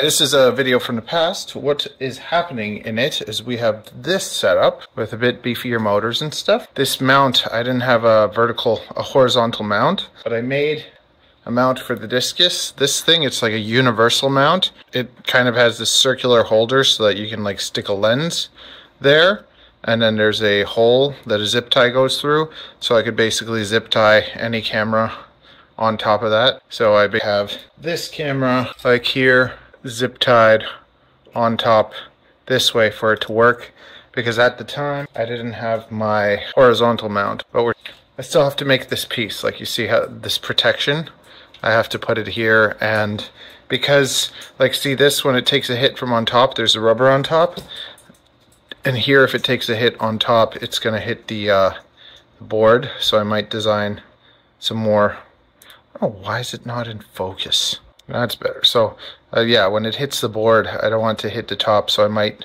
This is a video from the past. What is happening in it is we have this setup with a bit beefier motors and stuff. This mount, I didn't have a vertical, a horizontal mount, but I made a mount for the discus. This thing, it's like a universal mount. It kind of has this circular holder so that you can like stick a lens there. And then there's a hole that a zip tie goes through. So I could basically zip tie any camera on top of that. So I have this camera like here zip tied on top this way for it to work because at the time I didn't have my horizontal mount but we're I still have to make this piece. Like you see how this protection? I have to put it here and because like see this when it takes a hit from on top there's a rubber on top and here if it takes a hit on top it's gonna hit the uh, board so I might design some more. Oh why is it not in focus that's better. So, uh, yeah, when it hits the board, I don't want to hit the top, so I might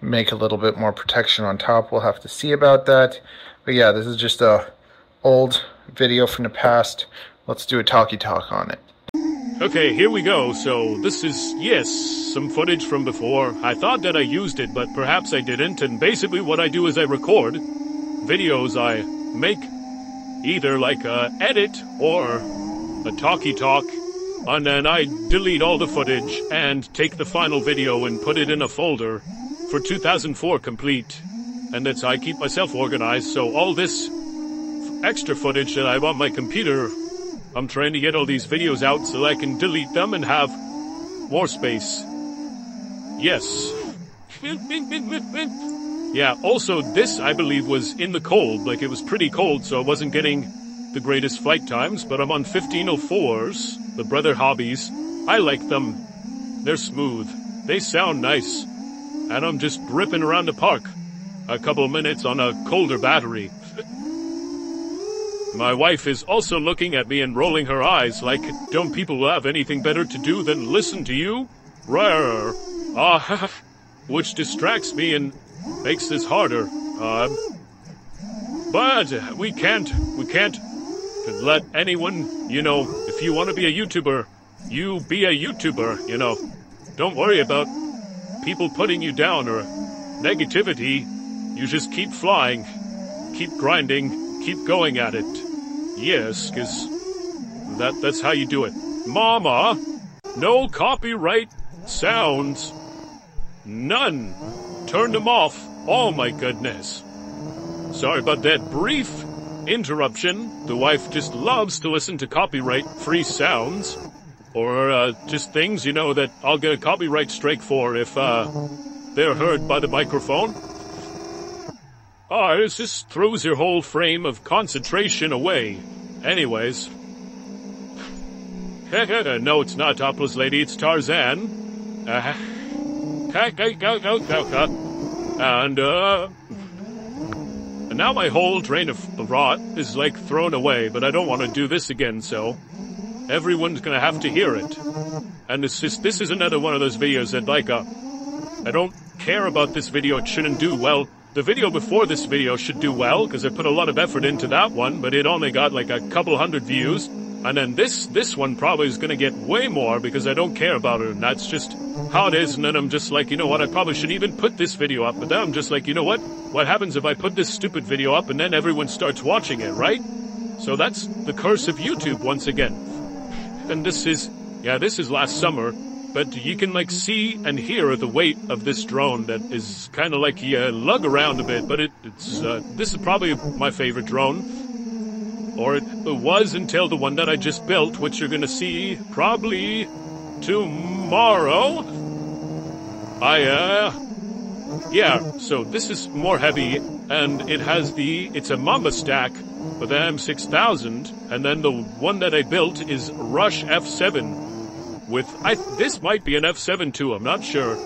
make a little bit more protection on top. We'll have to see about that. But yeah, this is just a old video from the past. Let's do a talkie talk on it. Okay, here we go. So this is, yes, some footage from before. I thought that I used it, but perhaps I didn't. And basically what I do is I record videos I make either like a edit or a talkie talk and then I delete all the footage and take the final video and put it in a folder for 2004 complete. And that's I keep myself organized, so all this extra footage that I have on my computer, I'm trying to get all these videos out so I can delete them and have more space. Yes. yeah, also this, I believe, was in the cold. Like, it was pretty cold, so I wasn't getting the greatest flight times, but I'm on 1504s, the Brother Hobbies. I like them. They're smooth. They sound nice. And I'm just ripping around the park. A couple minutes on a colder battery. My wife is also looking at me and rolling her eyes like, don't people have anything better to do than listen to you? Rare. Ah, which distracts me and makes this harder. Uh, but we can't, we can't let anyone, you know, if you want to be a YouTuber, you be a YouTuber, you know. Don't worry about people putting you down or negativity. You just keep flying, keep grinding, keep going at it. Yes, cause that, that's how you do it. Mama, no copyright sounds. None. Turn them off. Oh my goodness. Sorry about that brief interruption. The wife just loves to listen to copyright-free sounds. Or, uh, just things, you know, that I'll get a copyright strike for if, uh, they're heard by the microphone. Ah, oh, it just throws your whole frame of concentration away. Anyways. no, it's not Topless Lady, it's Tarzan. Uh, and, uh, now my whole train of thought is like thrown away, but I don't want to do this again, so everyone's gonna have to hear it. And this is, this is another one of those videos that like, uh, I don't care about this video, it shouldn't do well. The video before this video should do well, because I put a lot of effort into that one, but it only got like a couple hundred views. And then this, this one probably is gonna get way more because I don't care about it and that's just how it is. And then I'm just like, you know what, I probably should even put this video up. But then I'm just like, you know what? What happens if I put this stupid video up and then everyone starts watching it, right? So that's the curse of YouTube once again. And this is, yeah, this is last summer, but you can like see and hear the weight of this drone that is kind of like you lug around a bit, but it, it's, uh, this is probably my favorite drone or it was until the one that I just built, which you're gonna see probably tomorrow. I, uh, yeah, so this is more heavy, and it has the, it's a Mamba stack with the M6000, and then the one that I built is Rush F7 with, I, this might be an F7 too, I'm not sure.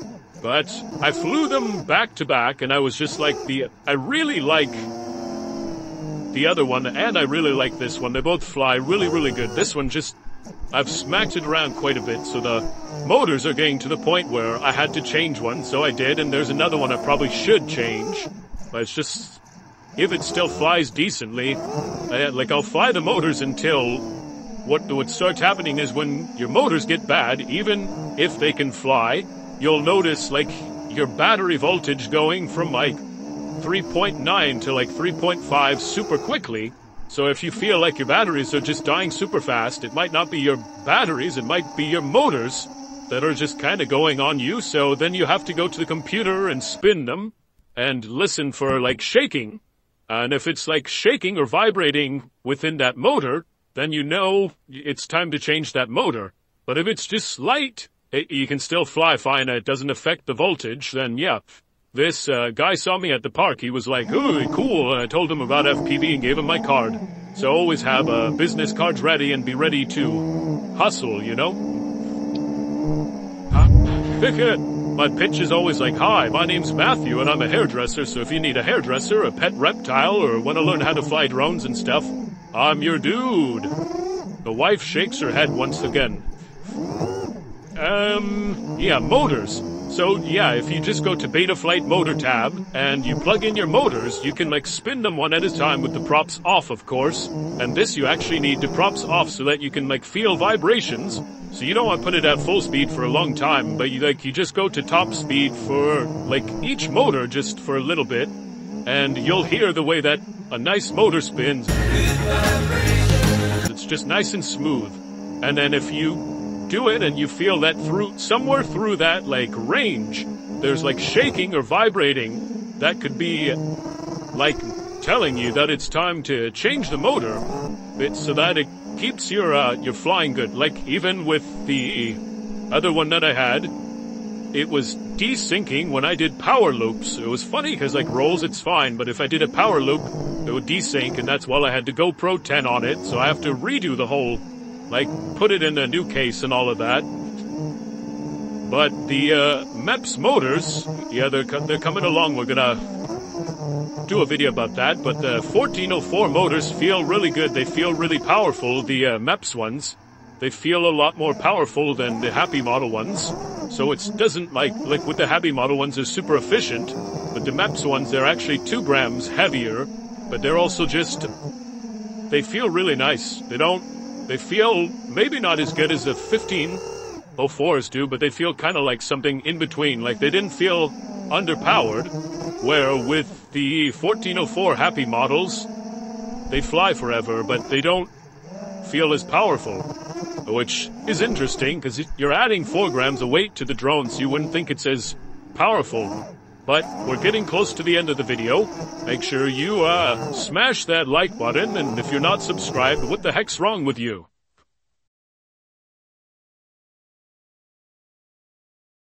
But I flew them back to back, and I was just like the, I really like the other one, and I really like this one. They both fly really, really good. This one just, I've smacked it around quite a bit, so the motors are getting to the point where I had to change one, so I did, and there's another one I probably should change. But it's just, if it still flies decently, I, like I'll fly the motors until what what starts happening is when your motors get bad, even if they can fly, you'll notice like your battery voltage going from like 3.9 to like 3.5 super quickly. So if you feel like your batteries are just dying super fast, it might not be your batteries, it might be your motors that are just kind of going on you. So then you have to go to the computer and spin them and listen for like shaking. And if it's like shaking or vibrating within that motor, then you know it's time to change that motor. But if it's just light, it, you can still fly fine and it doesn't affect the voltage, then yeah. This uh, guy saw me at the park. He was like, ooh, cool. And I told him about FPV and gave him my card. So always have uh, business cards ready and be ready to hustle, you know? my pitch is always like, hi, my name's Matthew and I'm a hairdresser, so if you need a hairdresser, a pet reptile, or want to learn how to fly drones and stuff, I'm your dude. The wife shakes her head once again. Um, yeah, motors. So yeah, if you just go to Betaflight Motor tab and you plug in your motors, you can like spin them one at a time with the props off, of course. And this you actually need the props off so that you can like feel vibrations. So you don't want to put it at full speed for a long time, but you like you just go to top speed for like each motor just for a little bit, and you'll hear the way that a nice motor spins. It's just nice and smooth. And then if you do it and you feel that through somewhere through that like range there's like shaking or vibrating that could be like telling you that it's time to change the motor bit so that it keeps your uh, your flying good like even with the other one that I had it was desyncing when I did power loops. It was funny because like rolls it's fine, but if I did a power loop, it would desync, and that's why I had the GoPro 10 on it, so I have to redo the whole like put it in a new case and all of that. But the uh, MEPS motors, yeah, they're they're coming along. We're gonna do a video about that. But the 1404 motors feel really good. They feel really powerful. The uh, MEPS ones, they feel a lot more powerful than the Happymodel ones. So it doesn't like like with the Happymodel ones, they're super efficient. But the MEPS ones, they're actually two grams heavier. But they're also just they feel really nice. They don't they feel maybe not as good as the 1504s do, but they feel kind of like something in between. Like they didn't feel underpowered, where with the 1404 Happymodels, they fly forever, but they don't feel as powerful. Which is interesting, because you're adding 4 grams of weight to the drone, so you wouldn't think it's as powerful. But we're getting close to the end of the video. Make sure you uh, smash that like button, and if you're not subscribed, what the heck's wrong with you?